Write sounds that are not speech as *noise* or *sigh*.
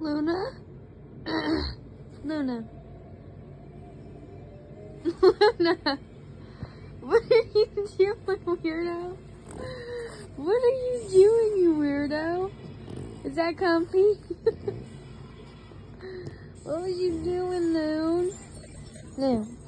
Luna? *clears throat* Luna. Luna. What are you doing, weirdo? What are you doing, you weirdo? Is that comfy? *laughs* what were you doing, Loon? Loon.